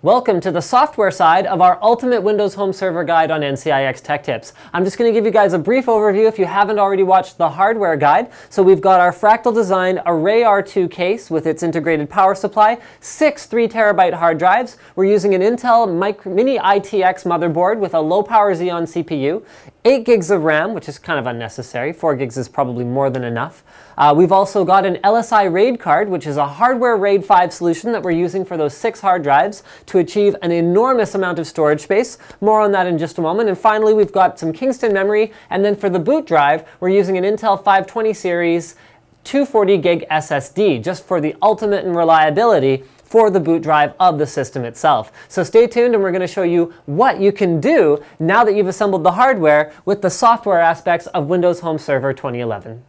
Welcome to the software side of our Ultimate Windows Home Server Guide on NCIX Tech Tips. I'm just going to give you guys a brief overview if you haven't already watched the hardware guide. So we've got our Fractal Design Array R2 case with its integrated power supply, six 3 terabyte hard drives. We're using an Intel Micro Mini ITX motherboard with a low power Xeon CPU, 8 gigs of RAM, which is kind of unnecessary. 4 gigs is probably more than enough. Uh, we've also got an LSI RAID card, which is a hardware RAID 5 solution that we're using for those six hard drives to achieve an enormous amount of storage space. More on that in just a moment. And finally, we've got some Kingston memory. And then for the boot drive, we're using an Intel 520 series 240 gig SSD, just for the ultimate in reliability for the boot drive of the system itself. So stay tuned and we're going to show you what you can do now that you've assembled the hardware with the software aspects of Windows Home Server 2011.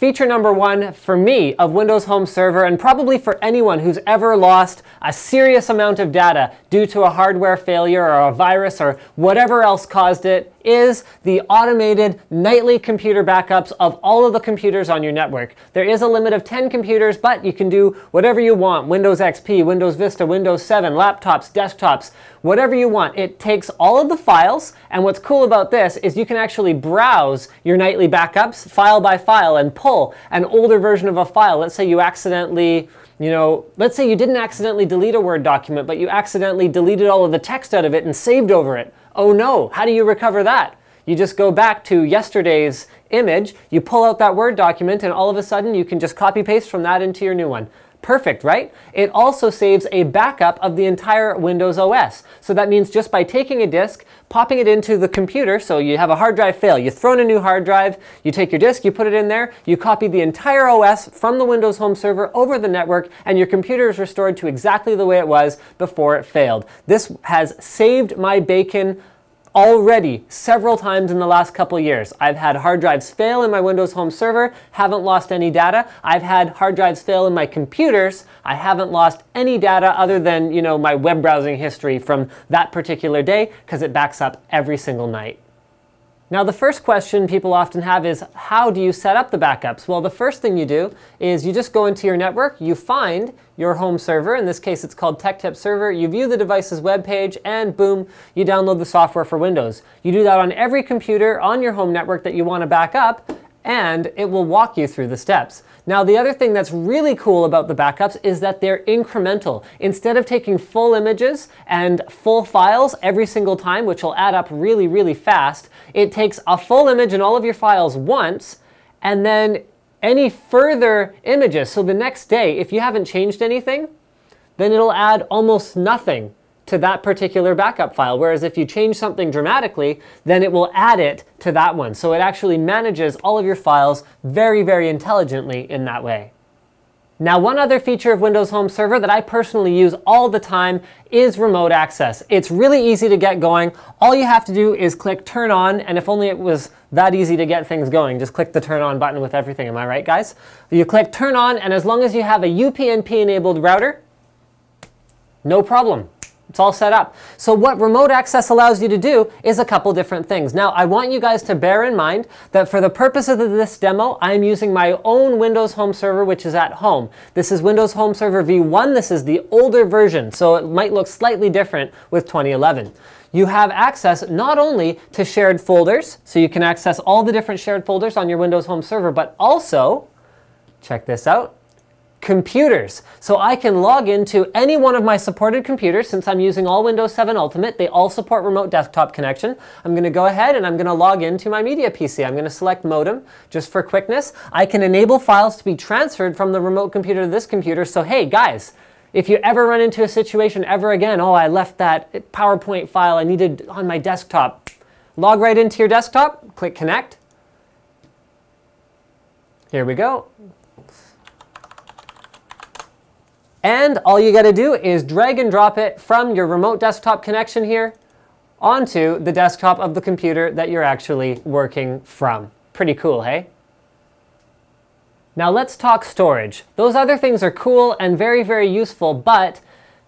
Feature number one for me of Windows Home Server and probably for anyone who's ever lost a serious amount of data due to a hardware failure or a virus or whatever else caused it is the automated nightly computer backups of all of the computers on your network. There is a limit of 10 computers, but you can do whatever you want. Windows XP, Windows Vista, Windows 7, laptops, desktops, whatever you want. It takes all of the files, and what's cool about this is you can actually browse your nightly backups file by file and pull an older version of a file. Let's say you accidentally you know, let's say you didn't accidentally delete a Word document, but you accidentally deleted all of the text out of it and saved over it. Oh no, how do you recover that? You just go back to yesterday's image, you pull out that Word document, and all of a sudden you can just copy paste from that into your new one. Perfect, right? It also saves a backup of the entire Windows OS. So that means just by taking a disk, popping it into the computer, so you have a hard drive fail, you throw in a new hard drive, you take your disk, you put it in there, you copy the entire OS from the Windows Home Server over the network, and your computer is restored to exactly the way it was before it failed. This has saved my bacon already several times in the last couple years. I've had hard drives fail in my Windows Home Server, haven't lost any data. I've had hard drives fail in my computers. I haven't lost any data other than, you know, my web browsing history from that particular day because it backs up every single night. Now the first question people often have is how do you set up the backups? Well, the first thing you do is you just go into your network, you find your home server, in this case it's called TechTip Server, you view the device's web page, and boom, you download the software for Windows. You do that on every computer on your home network that you want to back up, and it will walk you through the steps. Now, the other thing that's really cool about the backups is that they're incremental. Instead of taking full images and full files every single time, which will add up really, really fast, it takes a full image and all of your files once, and then any further images. So the next day, if you haven't changed anything, then it'll add almost nothing to that particular backup file. Whereas if you change something dramatically, then it will add it to that one. So it actually manages all of your files very, very intelligently in that way. Now, one other feature of Windows Home Server that I personally use all the time is remote access. It's really easy to get going. All you have to do is click turn on, and if only it was that easy to get things going, just click the turn on button with everything, am I right, guys? You click turn on, and as long as you have a UPnP enabled router, no problem. It's all set up. So what remote access allows you to do is a couple different things. Now, I want you guys to bear in mind that for the purposes of this demo, I'm using my own Windows Home Server, which is at home. This is Windows Home Server v1. This is the older version, so it might look slightly different with 2011 you have access not only to shared folders, so you can access all the different shared folders on your Windows Home Server, but also, check this out, computers. So I can log into any one of my supported computers since I'm using all Windows 7 Ultimate. They all support remote desktop connection. I'm going to go ahead and I'm going to log into my media PC. I'm going to select modem just for quickness. I can enable files to be transferred from the remote computer to this computer. So hey guys, if you ever run into a situation ever again, oh, I left that PowerPoint file I needed on my desktop, log right into your desktop, click connect. Here we go. And all you got to do is drag and drop it from your remote desktop connection here onto the desktop of the computer that you're actually working from. Pretty cool, hey? Now let's talk storage. Those other things are cool and very, very useful, but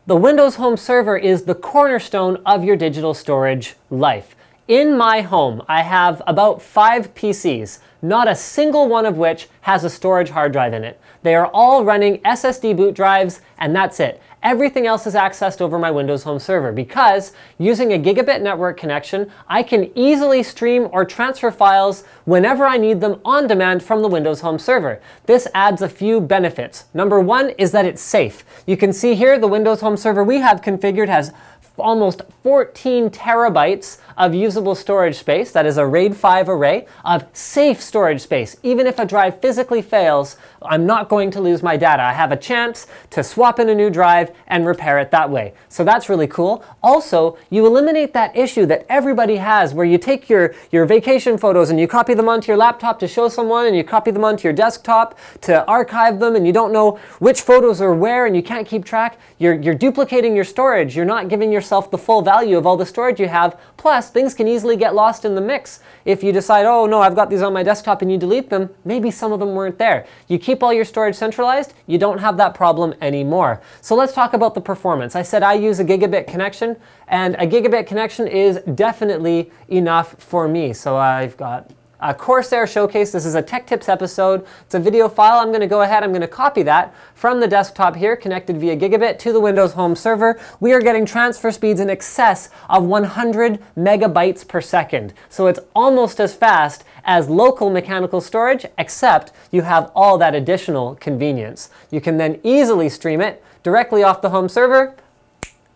the Windows Home Server is the cornerstone of your digital storage life. In my home, I have about five PCs, not a single one of which has a storage hard drive in it. They are all running SSD boot drives, and that's it. Everything else is accessed over my Windows Home Server because using a gigabit network connection, I can easily stream or transfer files whenever I need them on demand from the Windows Home Server. This adds a few benefits. Number one is that it's safe. You can see here the Windows Home Server we have configured has almost 14 terabytes of usable storage space, that is a RAID 5 array, of safe storage space. Even if a drive physically fails, I'm not going to lose my data. I have a chance to swap in a new drive and repair it that way. So that's really cool. Also, you eliminate that issue that everybody has where you take your, your vacation photos and you copy them onto your laptop to show someone and you copy them onto your desktop to archive them and you don't know which photos are where and you can't keep track. You're, you're duplicating your storage. You're not giving yourself the full value of all the storage you have. Plus, things can easily get lost in the mix. If you decide, oh no, I've got these on my desktop and you delete them, maybe some of them weren't there. You keep all your storage centralized, you don't have that problem anymore. So let's talk about the performance. I said I use a gigabit connection, and a gigabit connection is definitely enough for me. So I've got uh, Corsair Showcase. This is a Tech Tips episode. It's a video file. I'm going to go ahead, I'm going to copy that from the desktop here, connected via gigabit to the Windows Home Server. We are getting transfer speeds in excess of 100 megabytes per second. So it's almost as fast as local mechanical storage, except you have all that additional convenience. You can then easily stream it directly off the home server,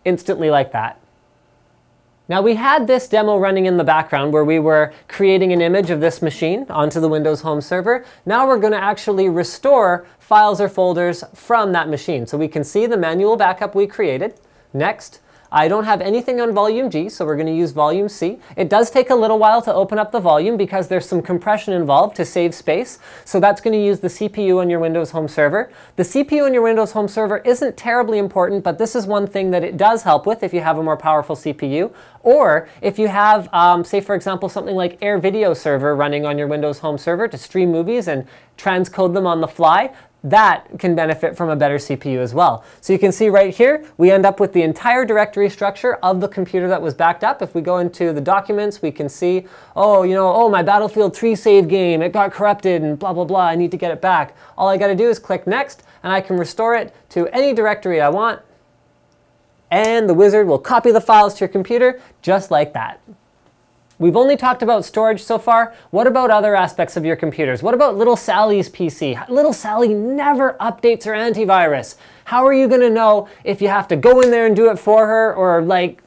instantly like that. Now we had this demo running in the background where we were creating an image of this machine onto the Windows Home Server. Now we're going to actually restore files or folders from that machine. So we can see the manual backup we created. Next, I don't have anything on volume G, so we're going to use volume C. It does take a little while to open up the volume because there's some compression involved to save space, so that's going to use the CPU on your Windows Home Server. The CPU on your Windows Home Server isn't terribly important, but this is one thing that it does help with if you have a more powerful CPU, or if you have, um, say for example, something like Air Video Server running on your Windows Home Server to stream movies and transcode them on the fly, that can benefit from a better CPU as well. So you can see right here, we end up with the entire directory structure of the computer that was backed up. If we go into the documents, we can see, oh, you know, oh, my Battlefield 3 save game, it got corrupted and blah, blah, blah, I need to get it back. All I gotta do is click next, and I can restore it to any directory I want, and the wizard will copy the files to your computer just like that. We've only talked about storage so far. What about other aspects of your computers? What about little Sally's PC? Little Sally never updates her antivirus. How are you gonna know if you have to go in there and do it for her or like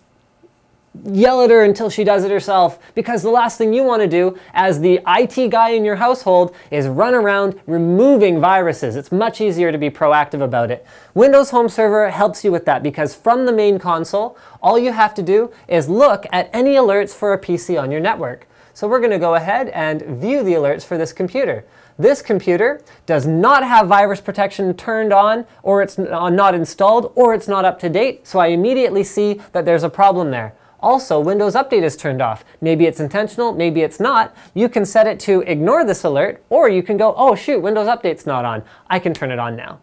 yell at her until she does it herself because the last thing you want to do as the IT guy in your household is run around removing viruses. It's much easier to be proactive about it. Windows Home Server helps you with that because from the main console, all you have to do is look at any alerts for a PC on your network. So we're going to go ahead and view the alerts for this computer. This computer does not have virus protection turned on, or it's uh, not installed, or it's not up to date, so I immediately see that there's a problem there. Also, Windows Update is turned off. Maybe it's intentional, maybe it's not. You can set it to ignore this alert, or you can go, oh shoot, Windows Update's not on. I can turn it on now.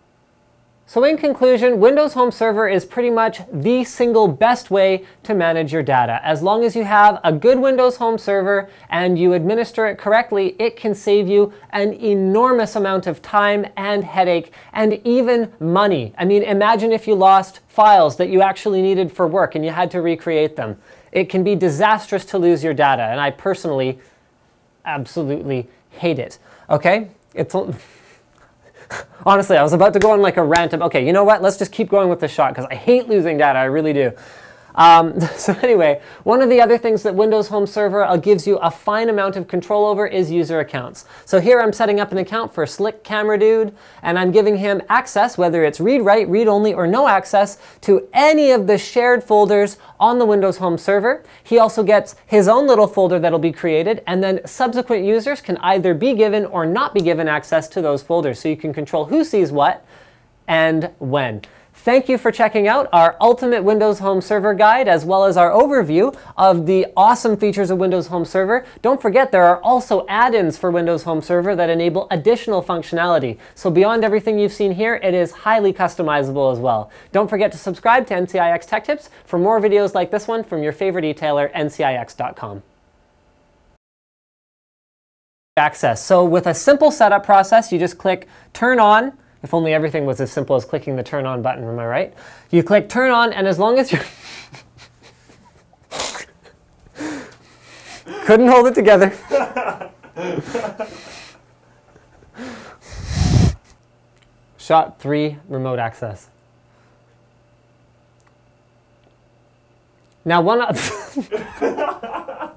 So in conclusion, Windows Home Server is pretty much the single best way to manage your data. As long as you have a good Windows Home Server and you administer it correctly, it can save you an enormous amount of time and headache and even money. I mean, imagine if you lost files that you actually needed for work and you had to recreate them. It can be disastrous to lose your data, and I personally absolutely hate it. Okay? It's Honestly, I was about to go on like a rant of, okay, you know what? Let's just keep going with the shot because I hate losing data. I really do. Um, so anyway, one of the other things that Windows Home Server uh, gives you a fine amount of control over is user accounts. So here I'm setting up an account for Slick Camera Dude, and I'm giving him access, whether it's read, write, read only, or no access, to any of the shared folders on the Windows Home Server. He also gets his own little folder that'll be created, and then subsequent users can either be given or not be given access to those folders. So you can control who sees what and when. Thank you for checking out our Ultimate Windows Home Server Guide as well as our overview of the awesome features of Windows Home Server. Don't forget there are also add-ins for Windows Home Server that enable additional functionality. So beyond everything you've seen here, it is highly customizable as well. Don't forget to subscribe to NCIX Tech Tips for more videos like this one from your favorite retailer, ncix.com access. So with a simple setup process, you just click turn on If only everything was as simple as clicking the turn on button, am I right? You click turn on, and as long as you're... Couldn't hold it together. Shot three, remote access. Now one...